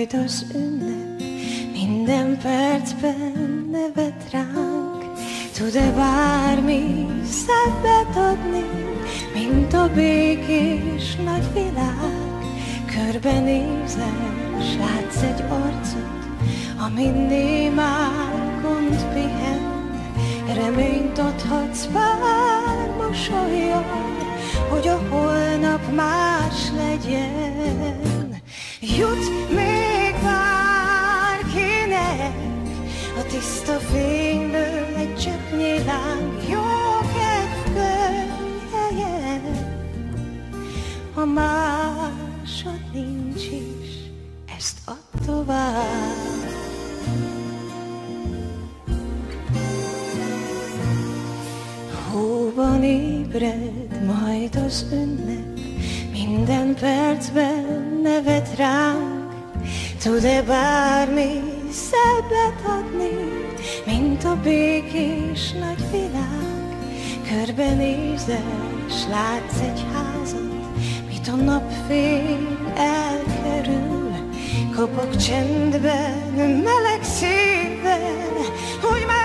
majd az ünnep, minden percben nevet ránk. Tud-e bármi szebbet adni, mint a békés nagy világ? Körbenézel, s látsz egy arcot, amin némán gond pihen. Reményt adhatsz bár mosolyan, hogy a holnap más legyen. Jut még tiszta fényből egy cseppnyi láng, jó könnyejen, ha másod nincs is, ezt add tovább. Hóban ébred majd az ünnep, minden percben nevet ránk. Tud-e bármi szebbet adni, mint a békés nagy világ? Körbenézel, s látsz egy házat, mit a napfény elkerül. Kopog csendben, meleg szívvel, hogy már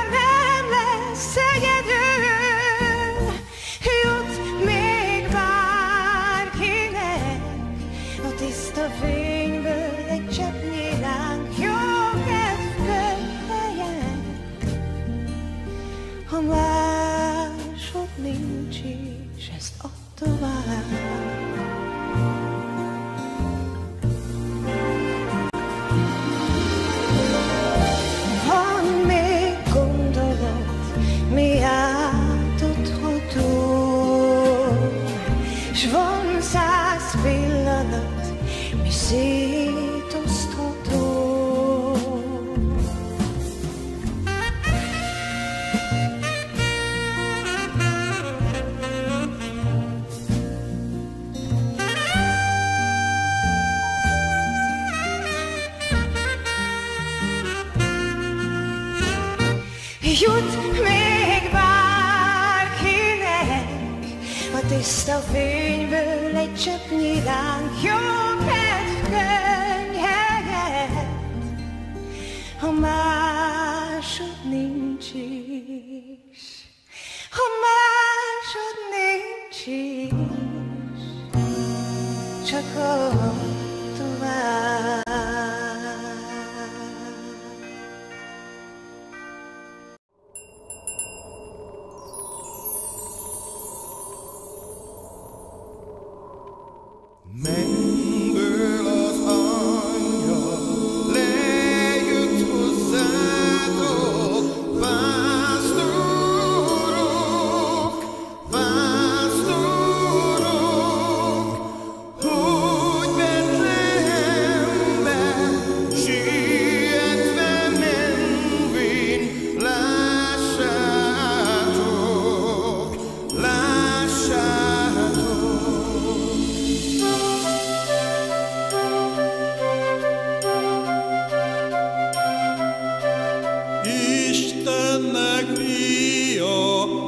Istennek fia,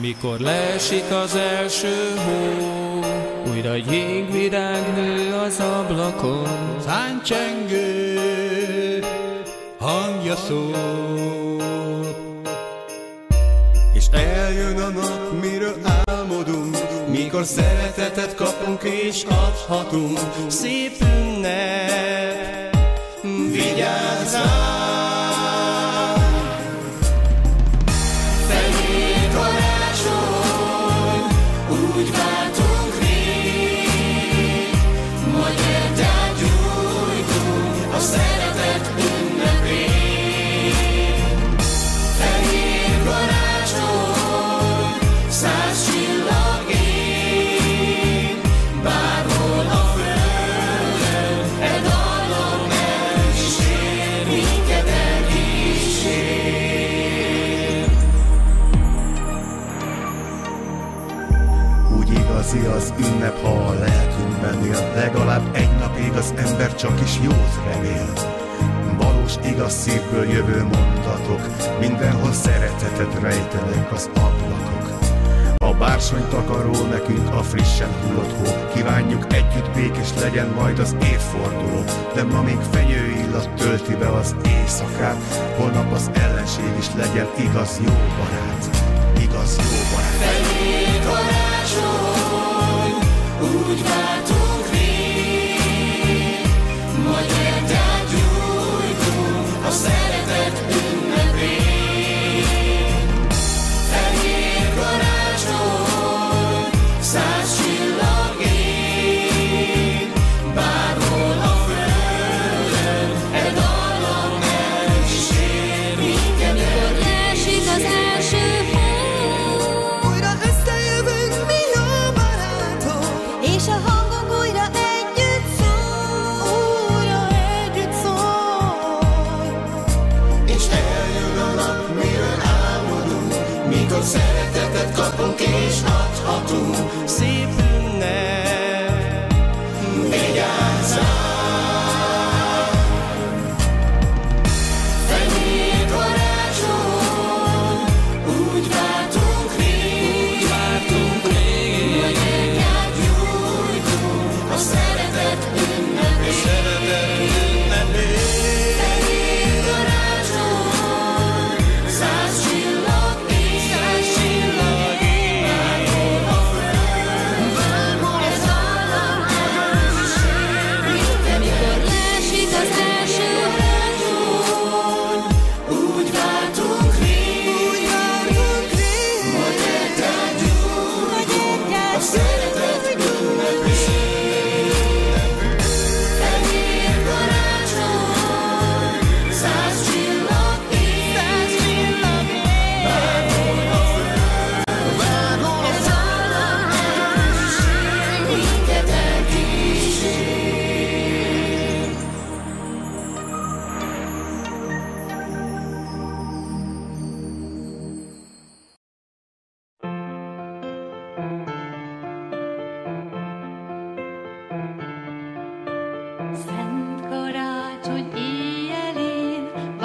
Mikor leesik az első hó, újra jégvirág nő az ablakon. Száncsengő hangja szól. És eljön a nap, miről álmodunk, mikor szeretetet kapunk és adhatunk. Szép ünnep, Vigyázz igazi az ünnep, ha a lelkünkben él, legalább egy napig az ember csak is jót remél. Valós igaz szívből jövő mondatok, mindenhol szeretetet rejtenek az ablakok. A bársony takaró nekünk a frissen hullott hó, kívánjuk együtt békés legyen majd az évforduló, de ma még fenyő illat tölti be az éjszakát, holnap az ellenség is legyen igaz jó barát, igaz jó barát. Fehér karácsony, úgy váltunk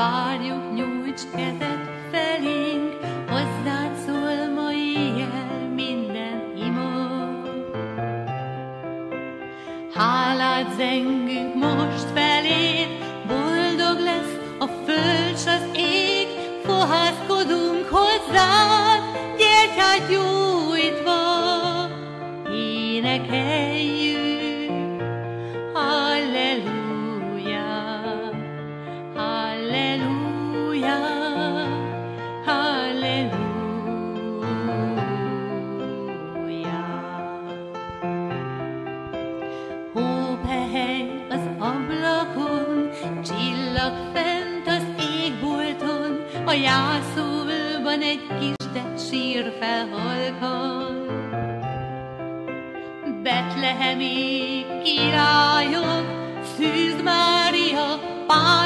várjuk, nyújts kezed felénk, hozzád szól ma éjjel minden ima. Hálát zengünk most feléd, Betlehemi királyok, Szűz Mária, pásztorok,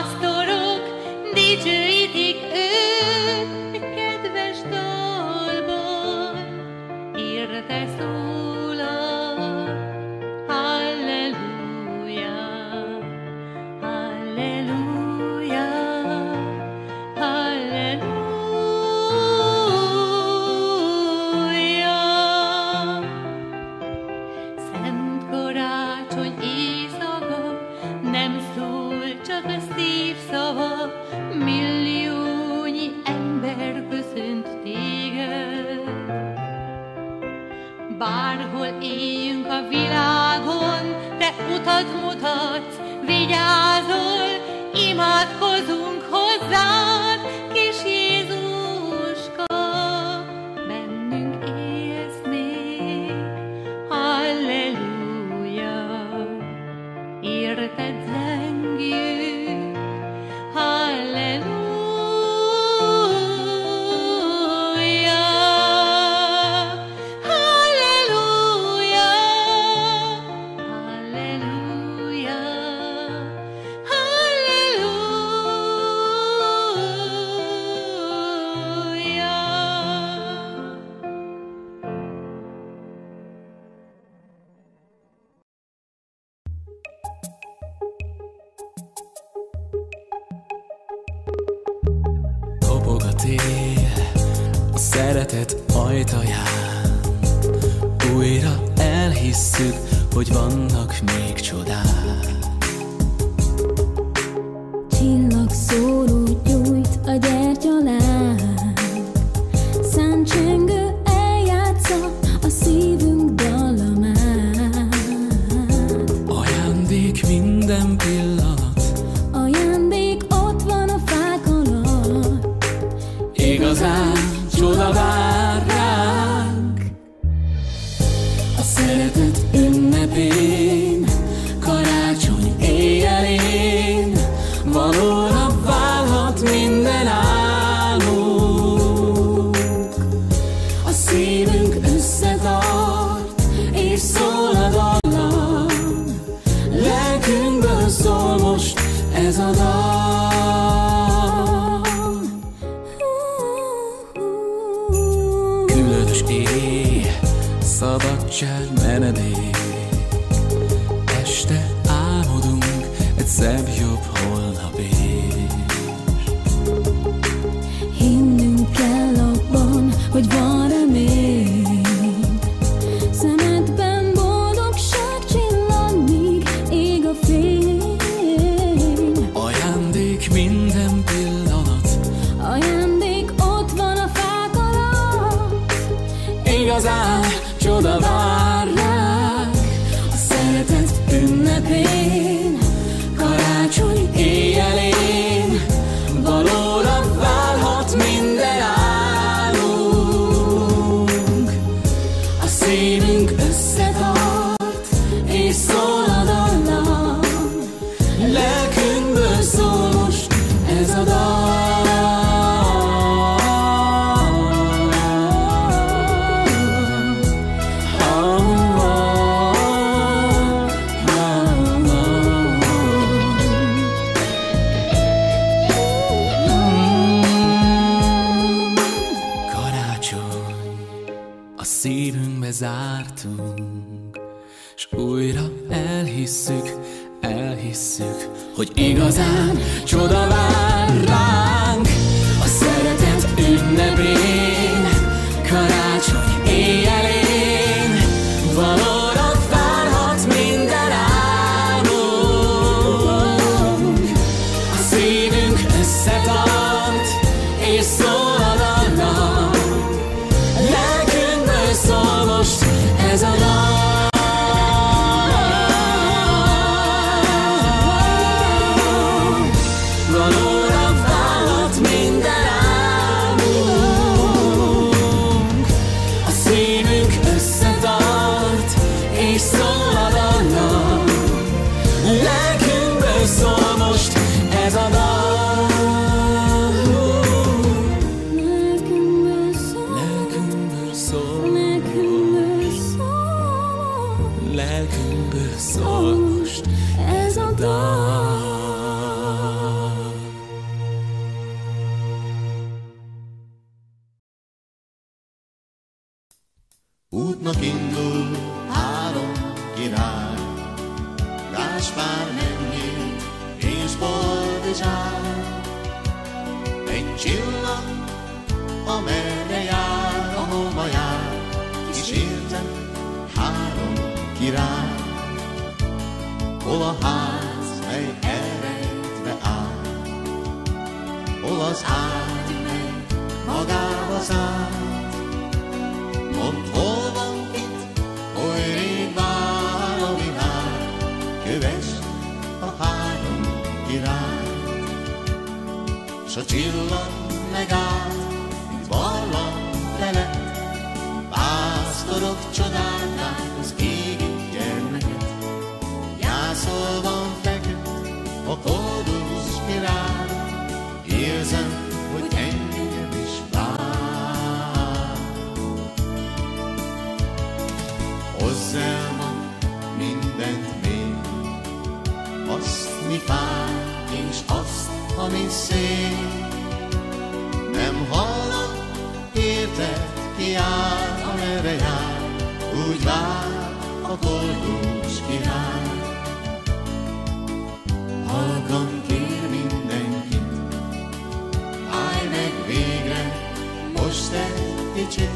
este kicsit,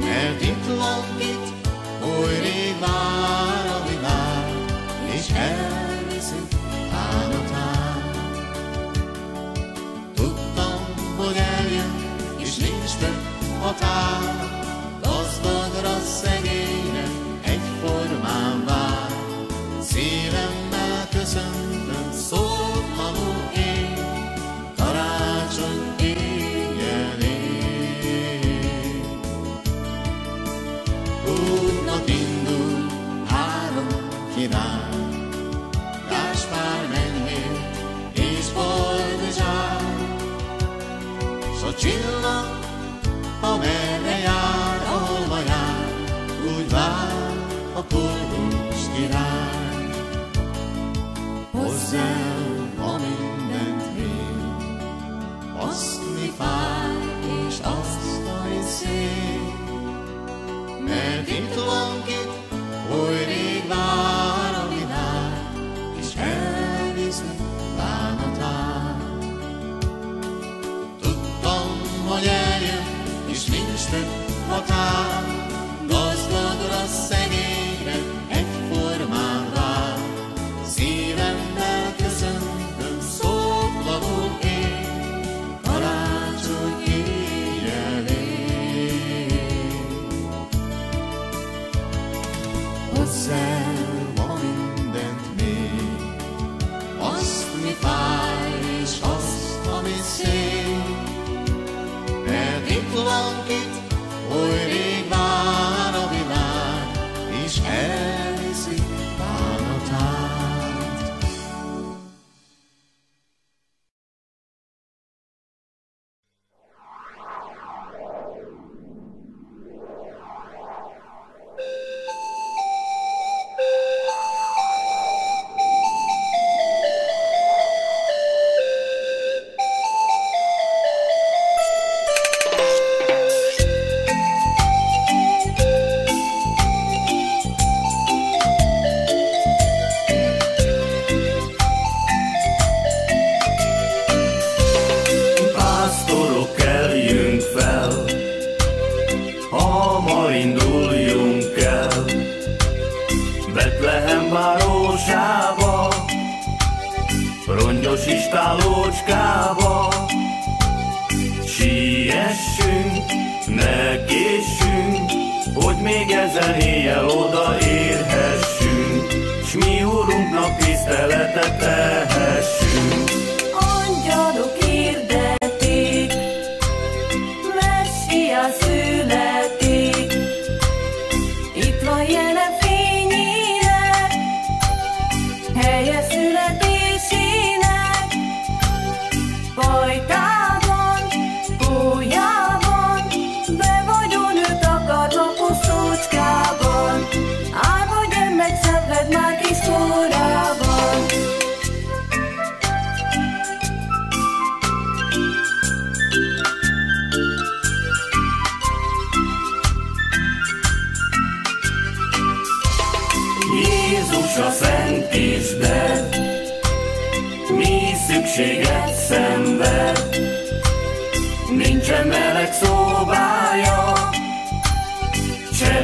mert itt van itt, oly rég már a világ, és elviszik álmatán. Tudtam, hogy eljön, és nincs több határ, gazdagra szem.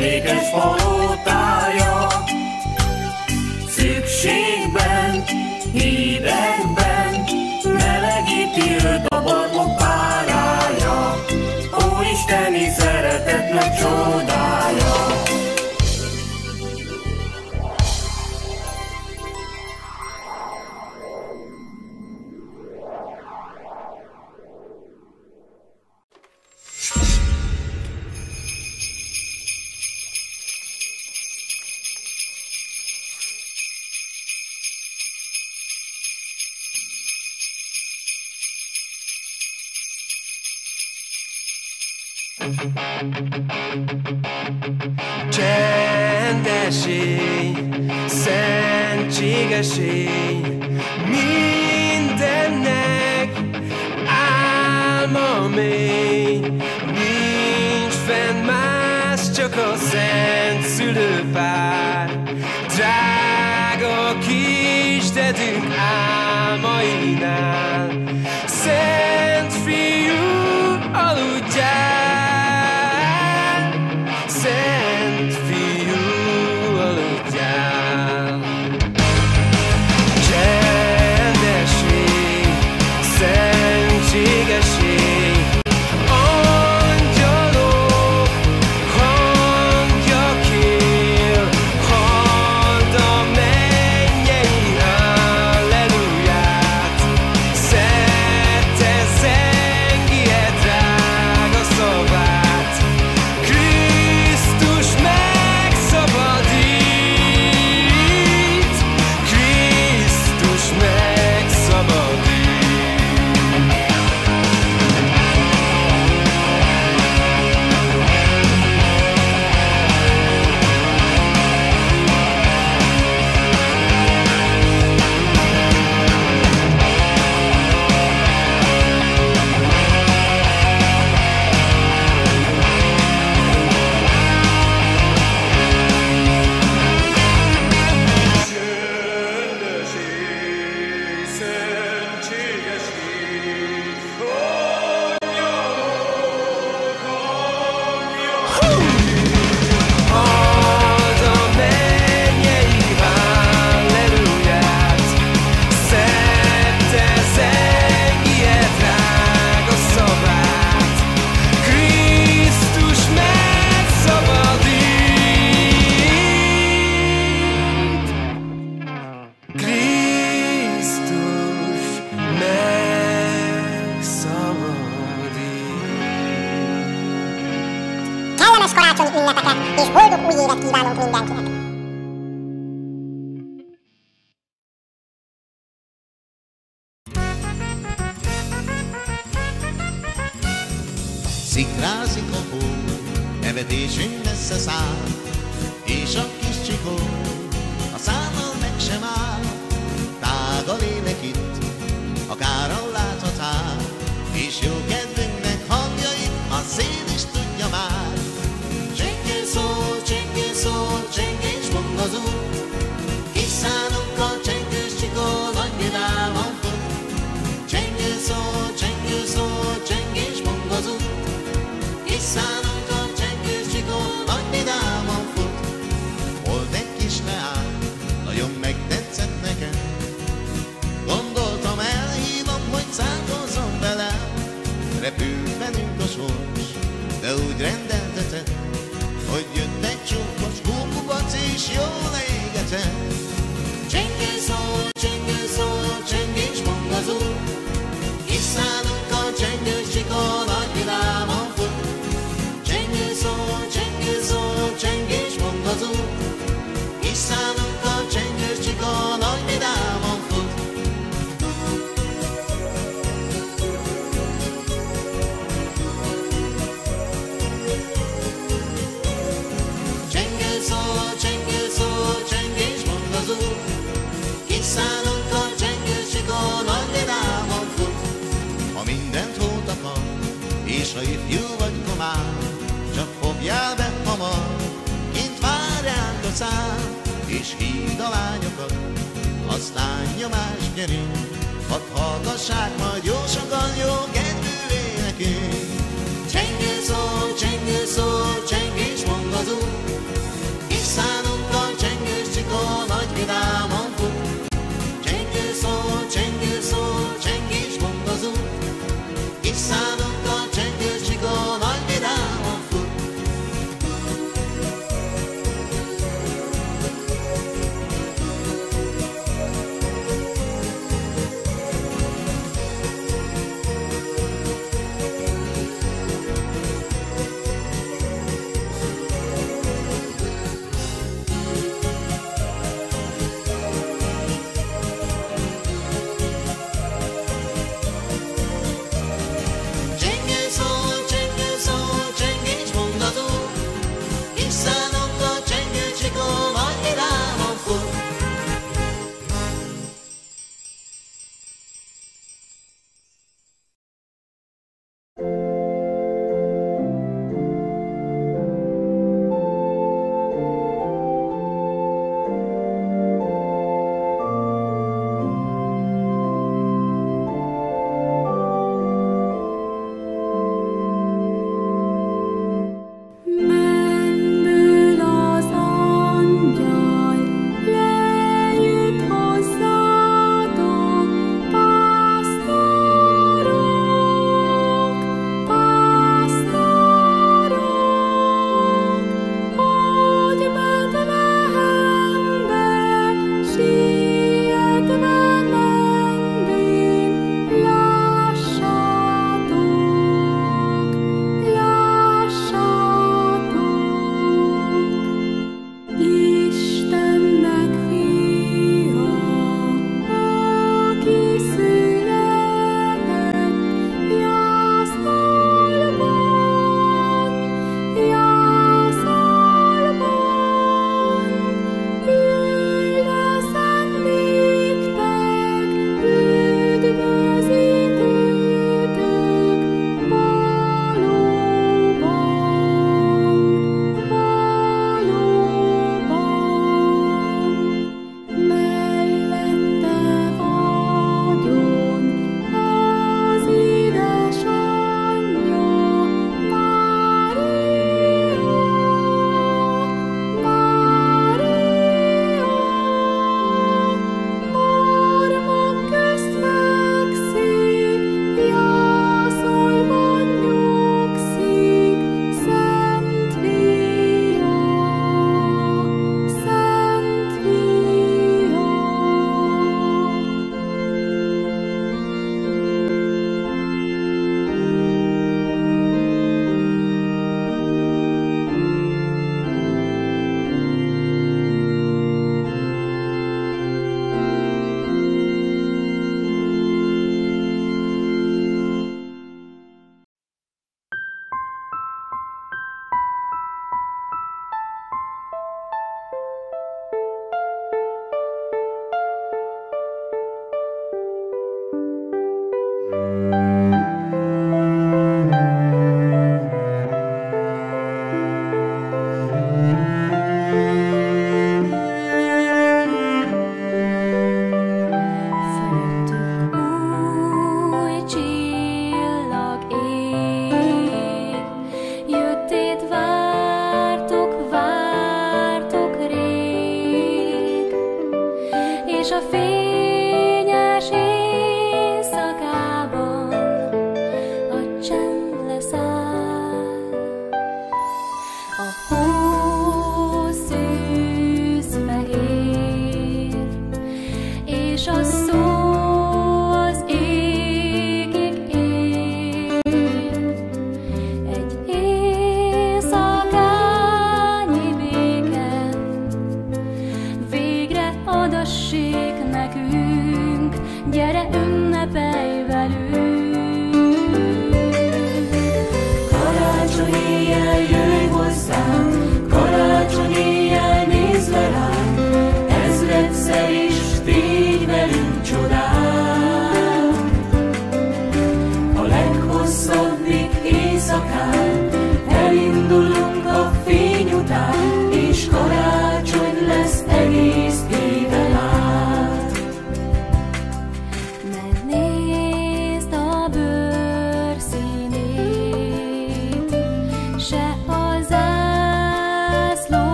make us fall.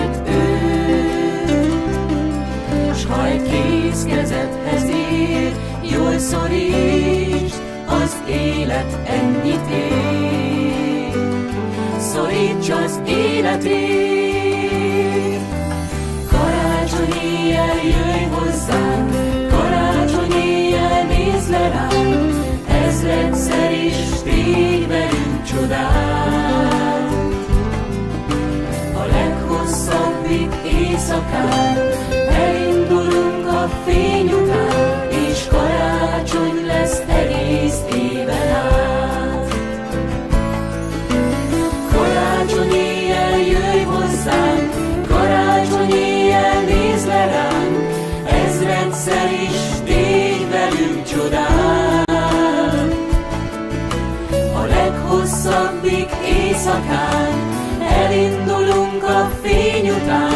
őt ő. S ér, jól szorítsd, az élet ennyit ér. Szoríts az életért, karácsony éjjel jöjj hozzánk, karácsony éjjel nézd le ránk, ezredszer is tégy velünk. éjszakán, elindulunk a fény után, és karácsony lesz egész éven át. Karácsony éjjel jöjj hozzánk, karácsony éjjel nézd le ránk, ezredszer is tégy velünk csodán. A leghosszabbik éjszakán, elindulunk a fény után,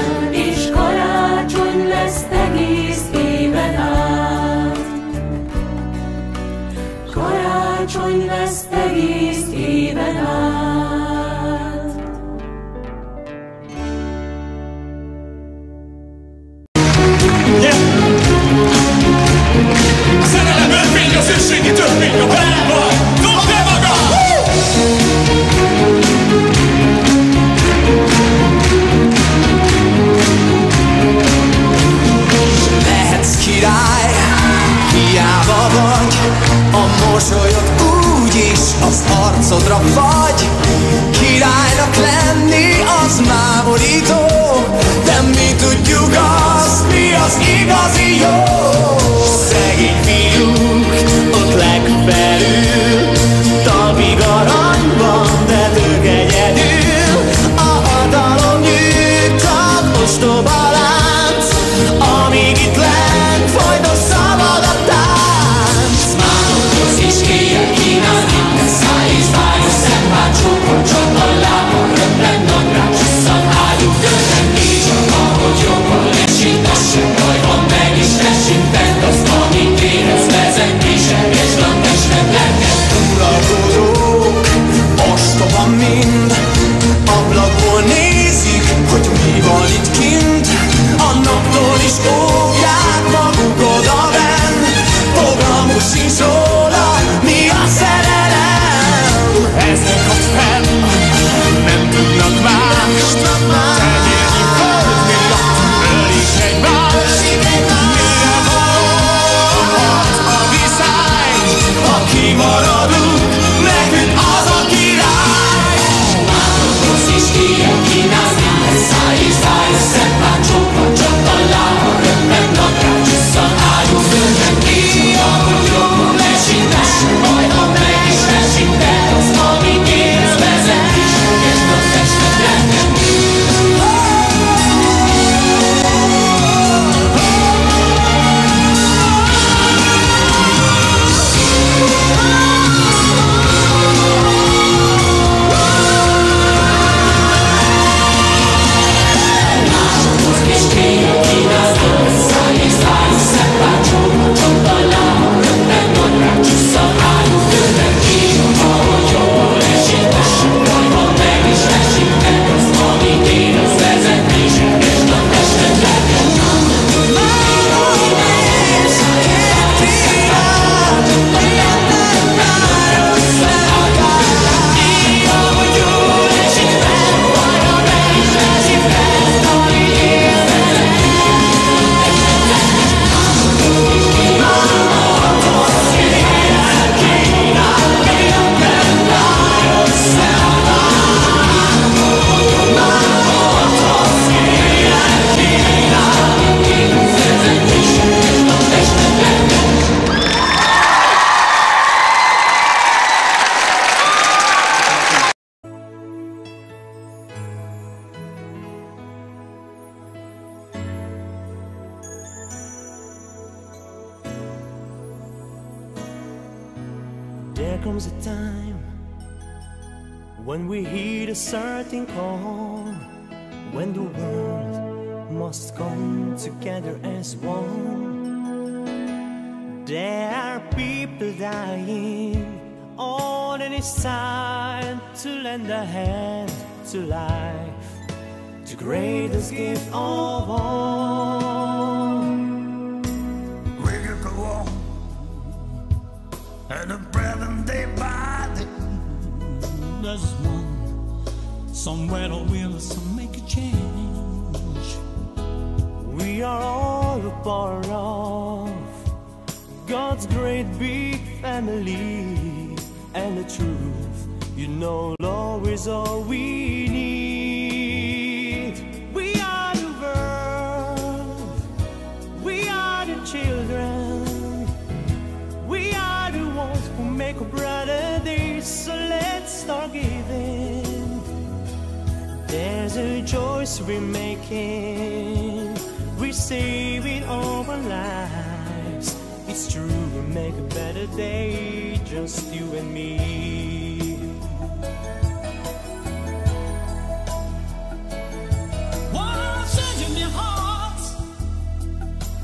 There's a choice we're making. We're saving all our lives. It's true, we make a better day, just you and me.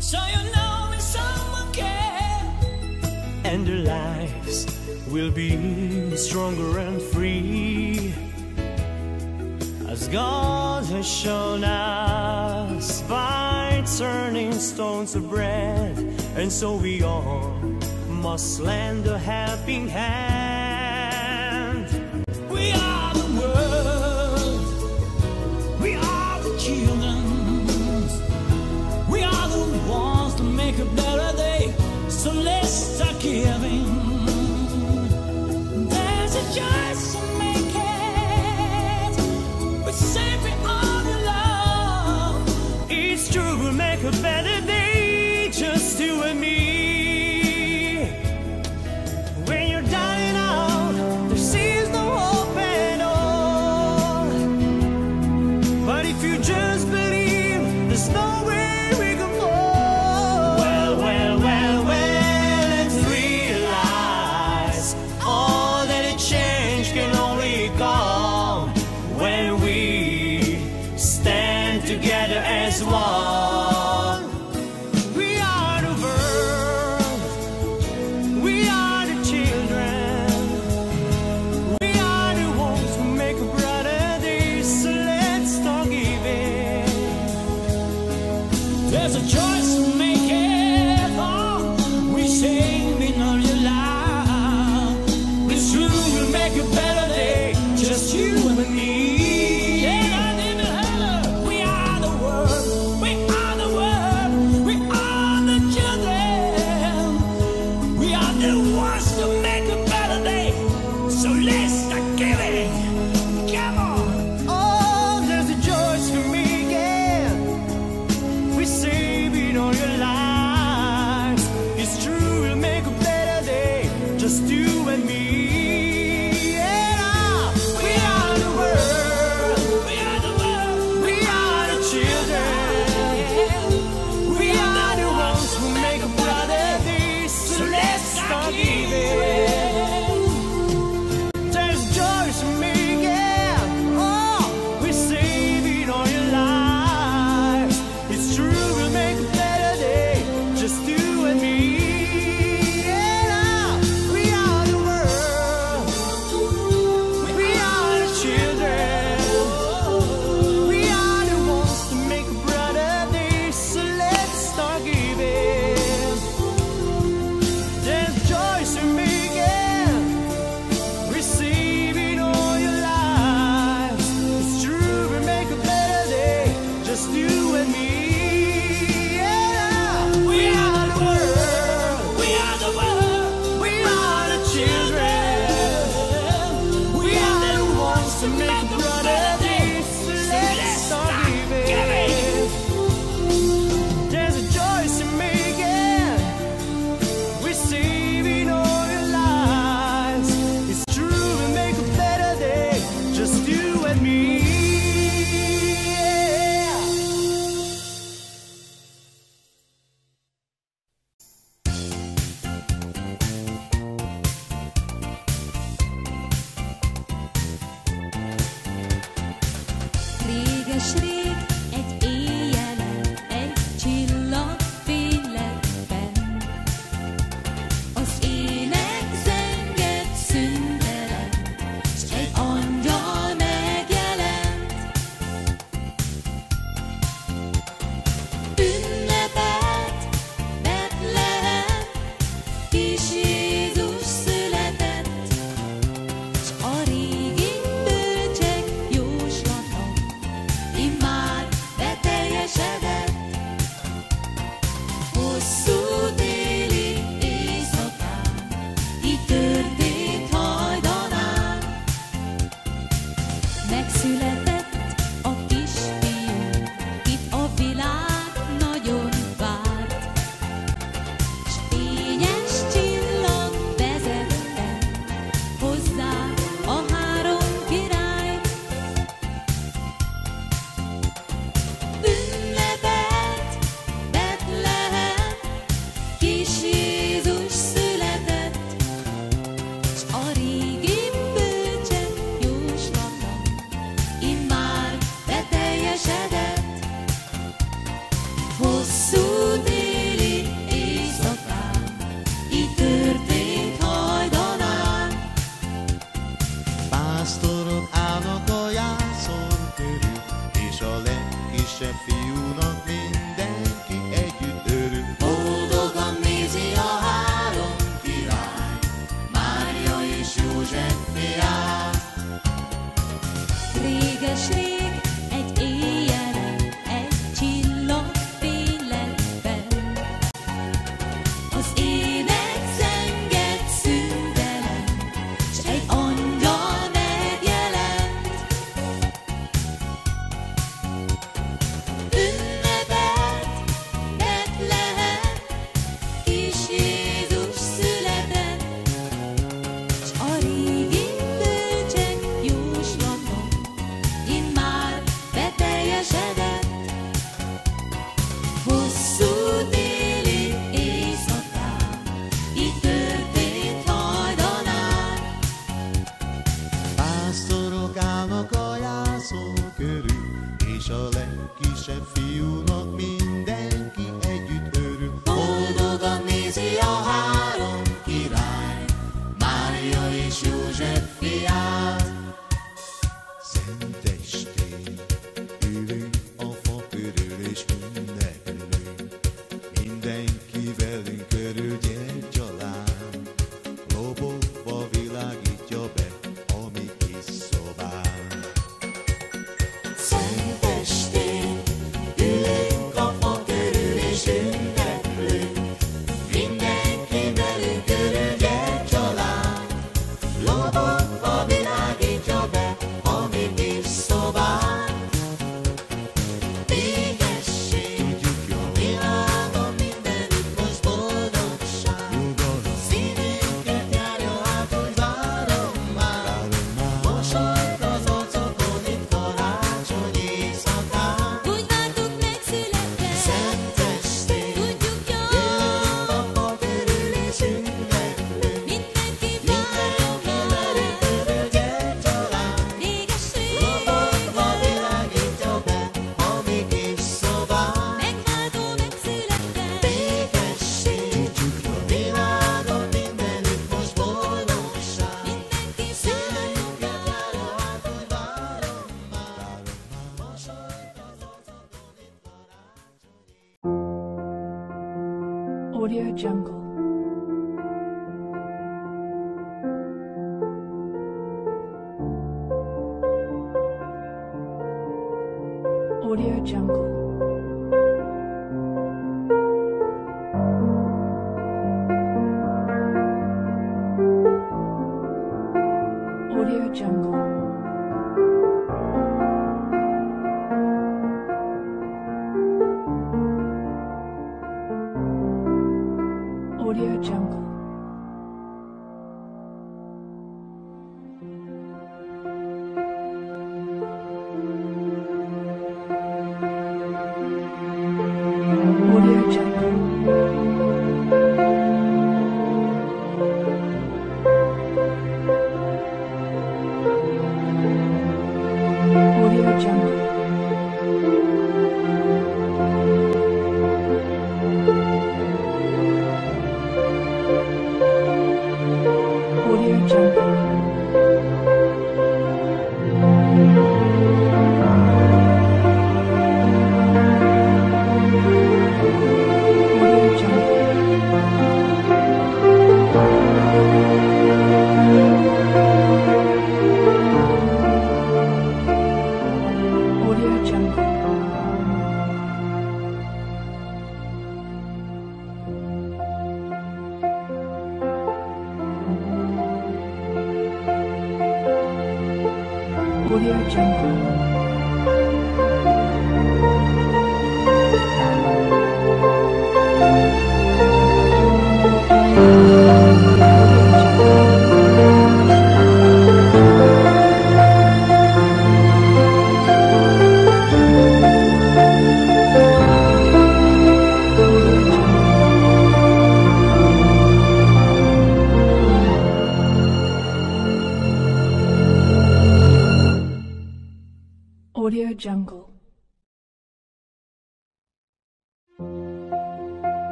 So you know someone. And their lives will be stronger and free. God has shown us by turning stones to bread, and so we all must lend a helping hand. We are the world, we are the children, we are the ones to make a better day. So let's start giving. just you and me.